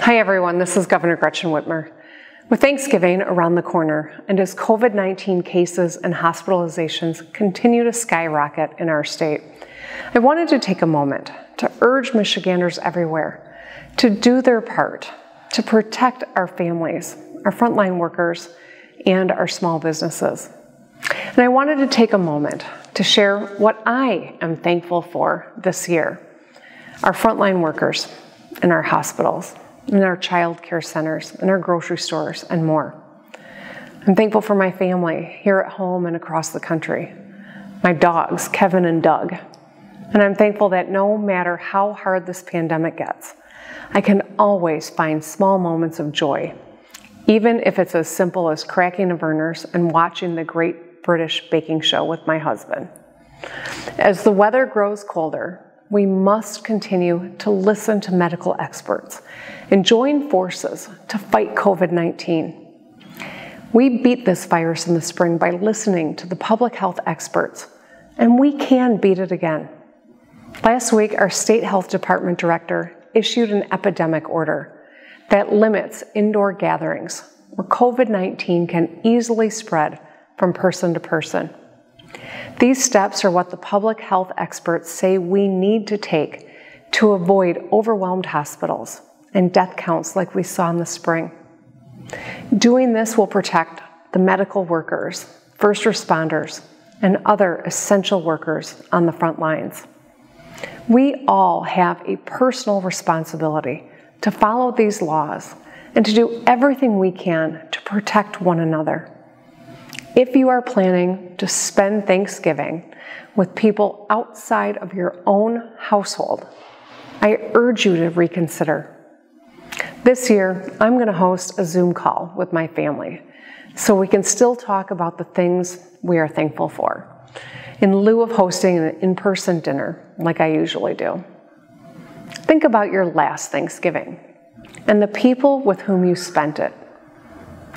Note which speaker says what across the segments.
Speaker 1: Hi everyone, this is Governor Gretchen Whitmer. With Thanksgiving around the corner, and as COVID 19 cases and hospitalizations continue to skyrocket in our state, I wanted to take a moment to urge Michiganders everywhere to do their part to protect our families, our frontline workers, and our small businesses. And I wanted to take a moment to share what I am thankful for this year our frontline workers in our hospitals in our child care centers, in our grocery stores, and more. I'm thankful for my family here at home and across the country, my dogs, Kevin and Doug. And I'm thankful that no matter how hard this pandemic gets, I can always find small moments of joy, even if it's as simple as cracking a Vernors and watching the Great British Baking Show with my husband. As the weather grows colder, we must continue to listen to medical experts and join forces to fight COVID 19. We beat this virus in the spring by listening to the public health experts, and we can beat it again. Last week, our state health department director issued an epidemic order that limits indoor gatherings where COVID 19 can easily spread from person to person. These steps are what the public health experts say we need to take to avoid overwhelmed hospitals and death counts like we saw in the spring. Doing this will protect the medical workers, first responders, and other essential workers on the front lines. We all have a personal responsibility to follow these laws and to do everything we can to protect one another. If you are planning to spend Thanksgiving with people outside of your own household, I urge you to reconsider. This year, I'm going to host a Zoom call with my family so we can still talk about the things we are thankful for, in lieu of hosting an in person dinner like I usually do. Think about your last Thanksgiving and the people with whom you spent it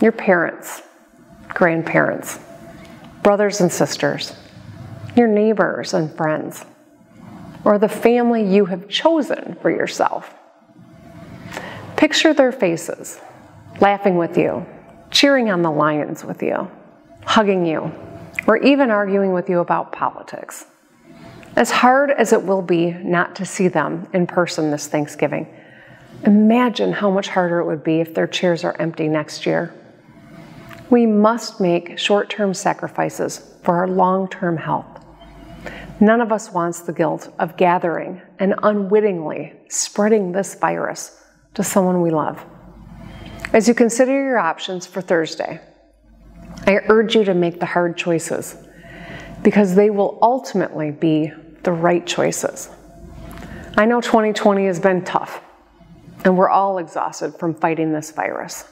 Speaker 1: your parents, grandparents, brothers and sisters, your neighbors and friends, or the family you have chosen for yourself. Picture their faces, laughing with you, cheering on the Lions with you, hugging you, or even arguing with you about politics. As hard as it will be not to see them in person this Thanksgiving, imagine how much harder it would be if their chairs are empty next year. We must make short term sacrifices for our long term health. None of us wants the guilt of gathering and unwittingly spreading this virus to someone we love. As you consider your options for Thursday, I urge you to make the hard choices because they will ultimately be the right choices. I know 2020 has been tough, and we're all exhausted from fighting this virus.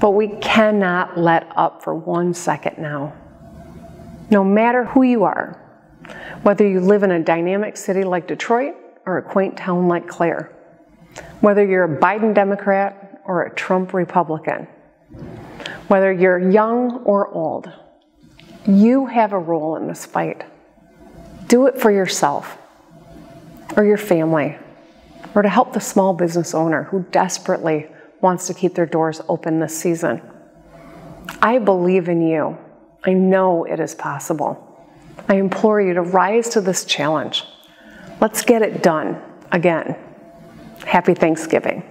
Speaker 1: But we cannot let up for one second now. No matter who you are, whether you live in a dynamic city like Detroit or a quaint town like Clare, whether you're a Biden Democrat or a Trump Republican, whether you're young or old, you have a role in this fight. Do it for yourself or your family or to help the small business owner who desperately wants to keep their doors open this season. I believe in you. I know it is possible. I implore you to rise to this challenge. Let's get it done again. Happy Thanksgiving.